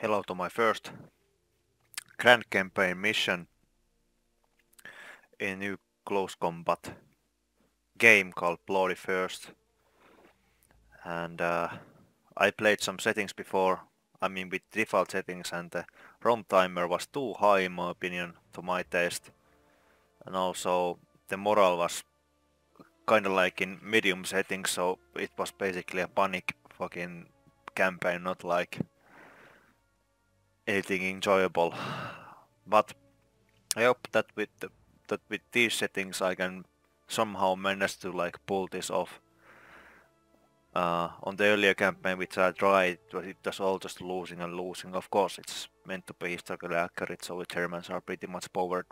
Hello to my first Grand Campaign mission in a new close combat game called Bloody First. And uh, I played some settings before, I mean with default settings and the ROM timer was too high in my opinion to my taste. And also the morale was kinda like in medium settings so it was basically a panic fucking campaign, not like anything enjoyable. But I hope that with the, that with these settings I can somehow manage to like pull this off. Uh, on the earlier campaign which I tried, it was all just losing and losing. Of course, it's meant to be historically accurate, so the Germans are pretty much powered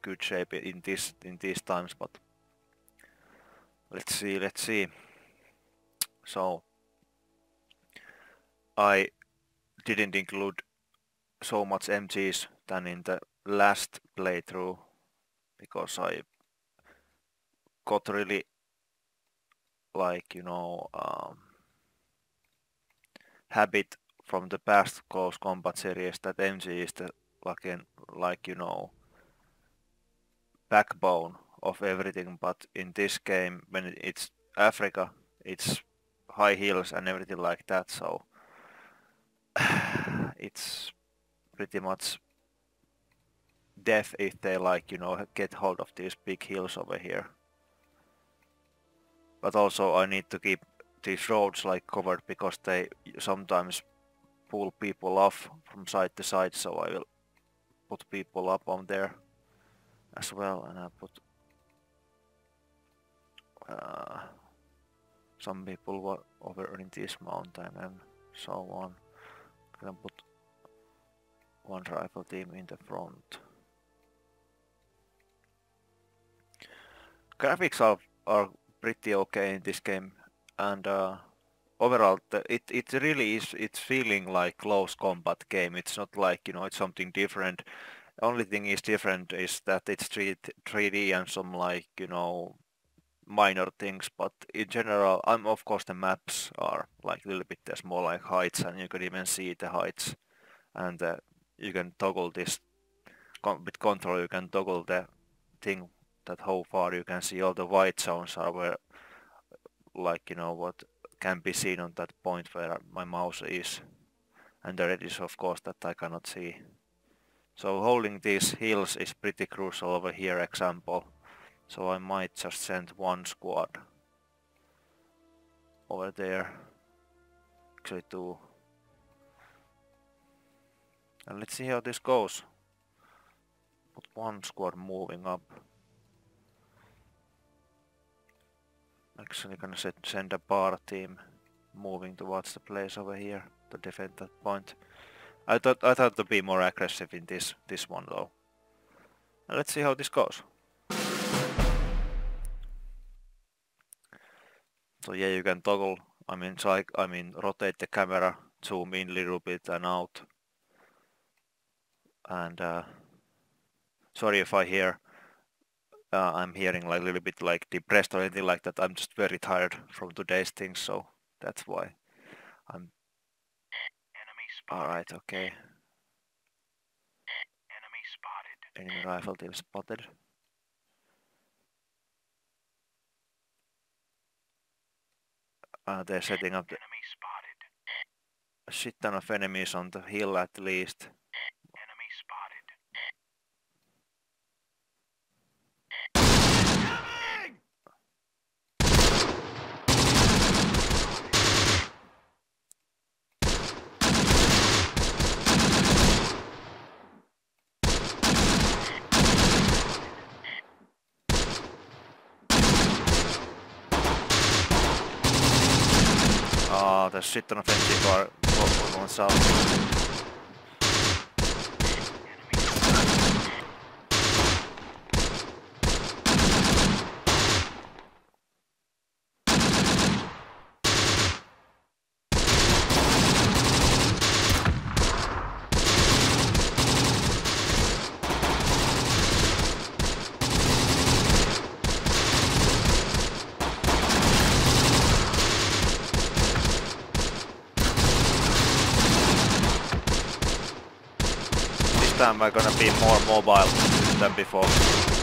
good shape in this in these times. But let's see, let's see. So I didn't include so much MGs than in the last playthrough because I got really like you know um, habit from the past close combat series that MG is the like in, like you know backbone of everything. But in this game when it's Africa it's high hills and everything like that. So it's pretty much death if they like, you know, get hold of these big hills over here. But also I need to keep these roads like covered because they sometimes pull people off from side to side so I will put people up on there as well and I put uh, some people over in this mountain and so on. I put one rifle team in the front. Graphics are, are pretty okay in this game and uh, overall the, it, it really is it's feeling like close combat game. It's not like you know it's something different. Only thing is different is that it's 3, 3D and some like you know minor things but in general I'm of course the maps are like a little bit there's more like heights and you could even see the heights. And uh, you can toggle this with control you can toggle the thing that how far you can see all the white zones are where like you know what can be seen on that point where my mouse is. And the red is of course that I cannot see. So holding these hills is pretty crucial over here example. So I might just send one squad over there actually two and let's see how this goes. Put one squad moving up. Actually gonna set, send a BAR team moving towards the place over here to defend that point. I thought I thought to be more aggressive in this this one though. And let's see how this goes. So yeah, you can toggle. I mean, I mean, rotate the camera, zoom in a little bit and out and uh, sorry if I hear uh, I'm hearing like a little bit like depressed or anything like that. I'm just very tired from today's things, so that's why I'm. All right, okay. Enemy spotted. Enemy rifle team spotted. Uh, they're setting up the a shit ton of enemies on the hill at least. Oh, there's shit ton of MG bar going south. Time I'm gonna be more mobile than before.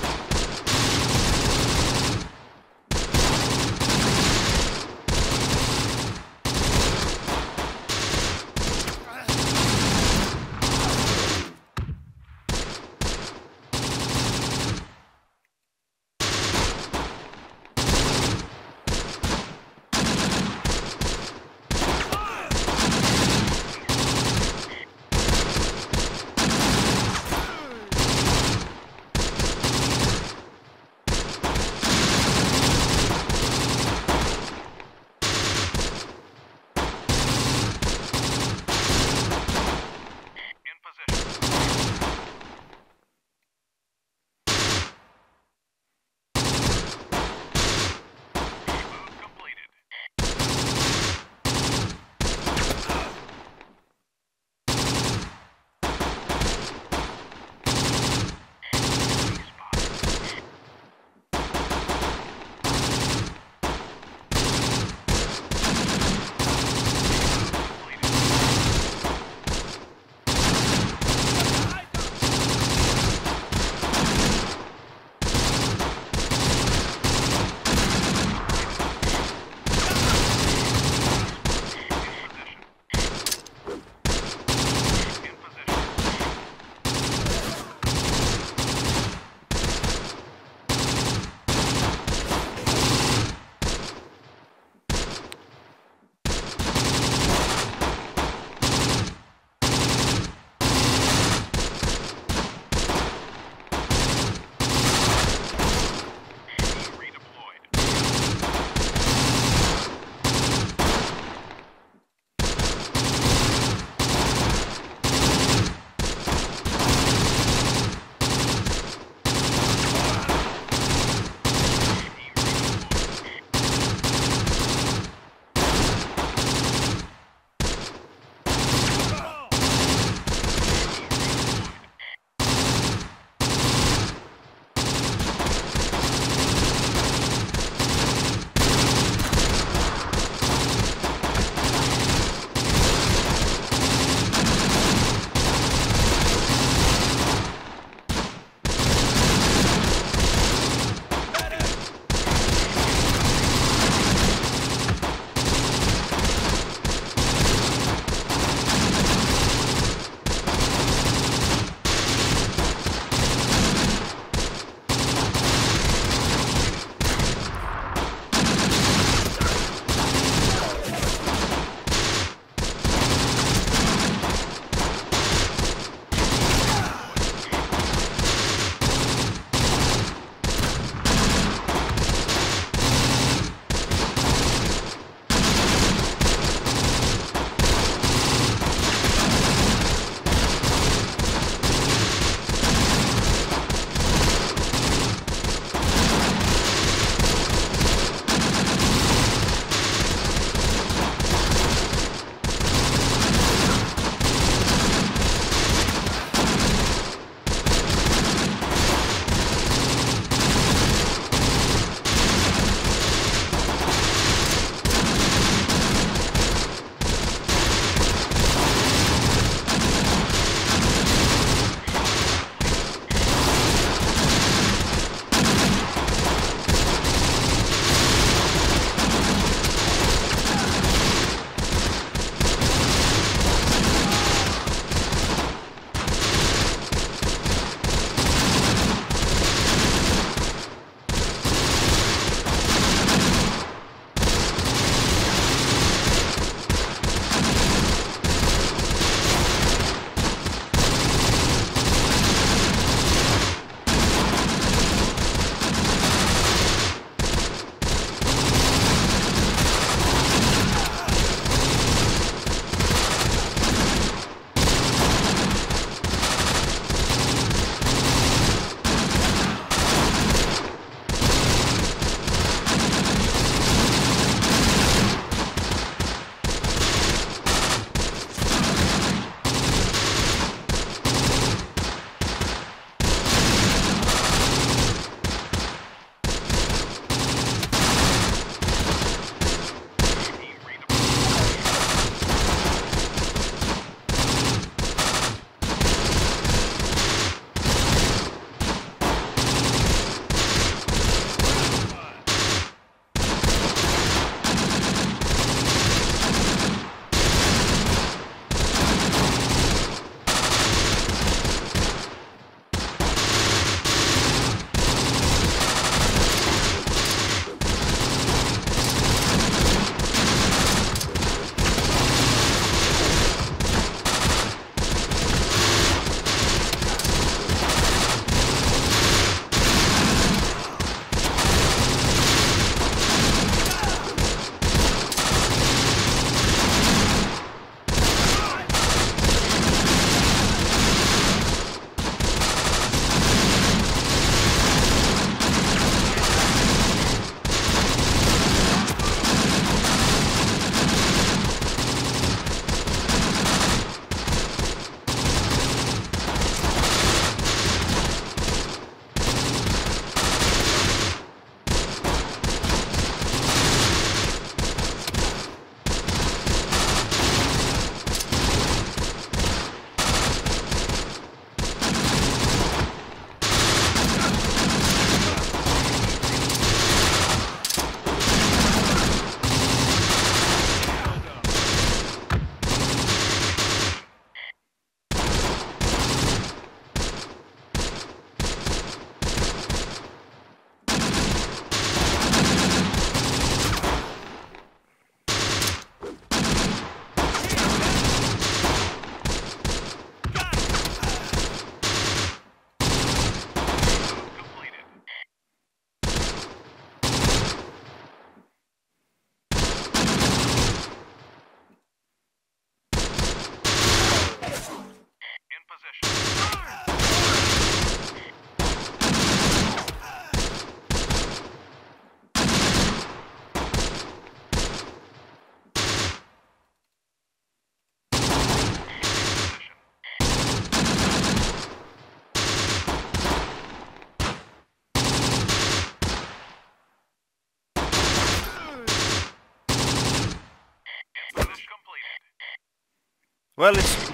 Well, it's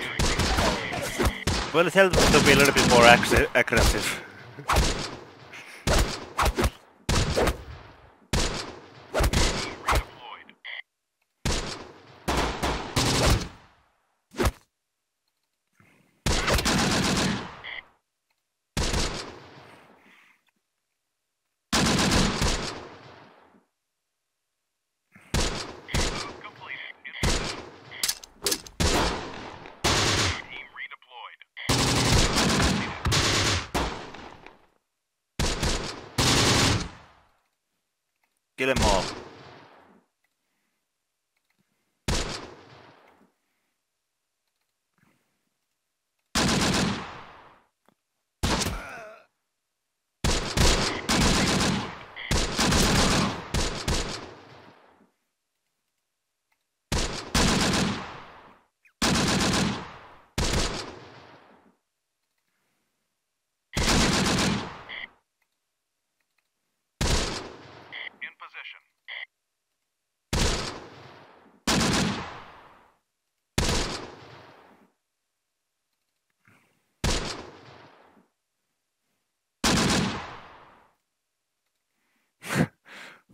well, it helps to be a little bit more aggressive. Kill them all.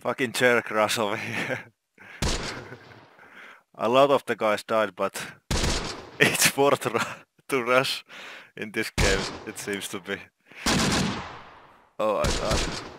Fucking jerk rush over here. A lot of the guys died, but it's worth to rush in this game, it seems to be. Oh my god.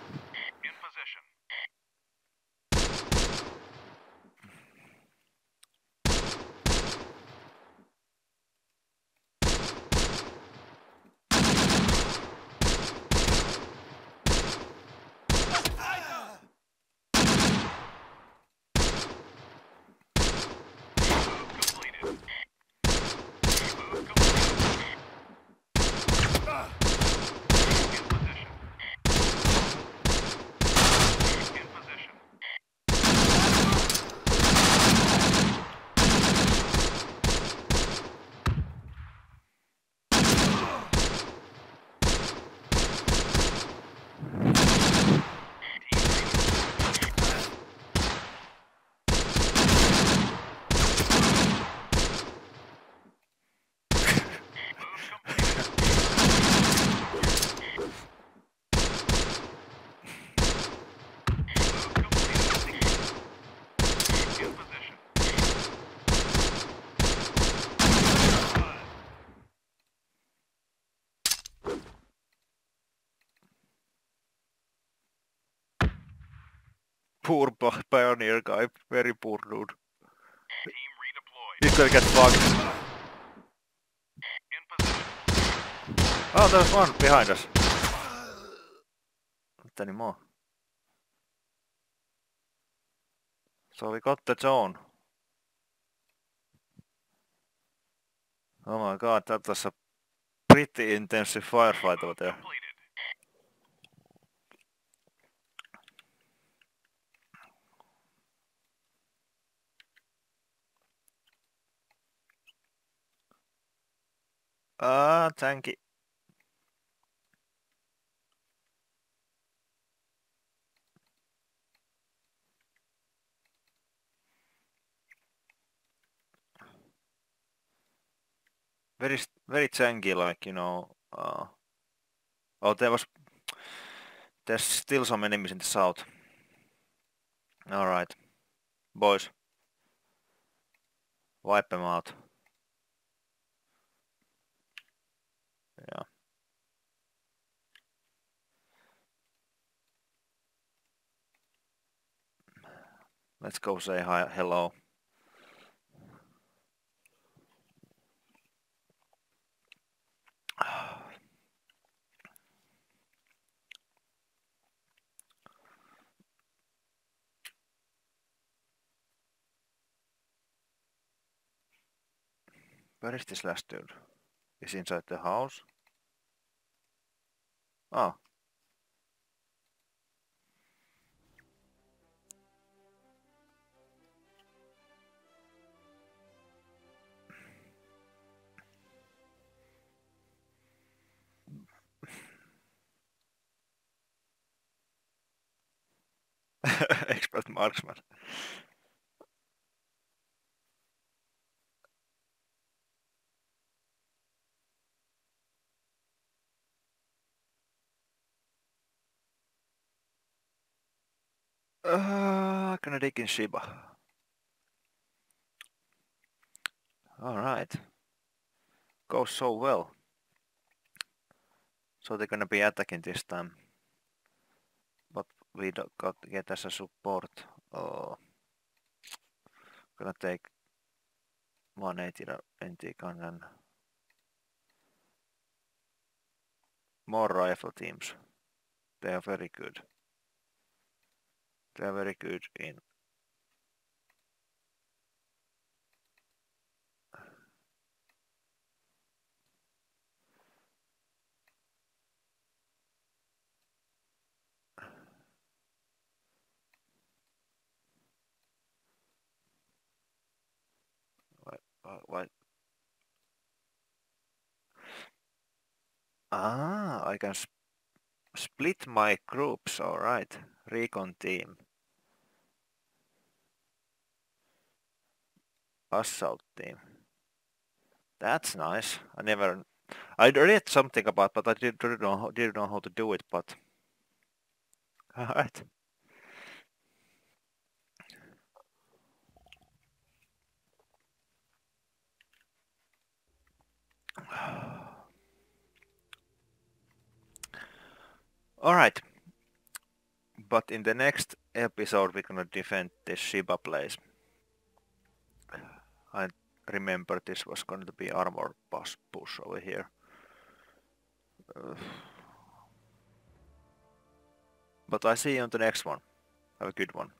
Poor pioneer guy, very poor dude. He's gonna get fucked. Oh, there's one behind us. Not anymore. So we got the zone. Oh my god, that was a pretty intensive firefight over there. Ah, thank you. Very, very janky, like, you know, uh, oh, there was, there's still some enemies in the south. Alright, boys, wipe them out. Let's go say hi, hello. Where is this last dude? Is inside the house? Oh. Expert marksman. Uh, can I take in Shiba? Alright. Goes so well. So they're gonna be attacking this time. We got get as a support. Oh. Gonna take 180 NT and more rifle teams. They are very good. They are very good in what? Ah, I can sp split my groups, alright. Recon team. Assault team. That's nice. I never... I read something about, but I didn't know, didn't know how to do it, but... Alright. Alright. But in the next episode we're gonna defend this Shiba place. I remember this was going to be armor pass push over here. Uh, but I see you on the next one. Have a good one.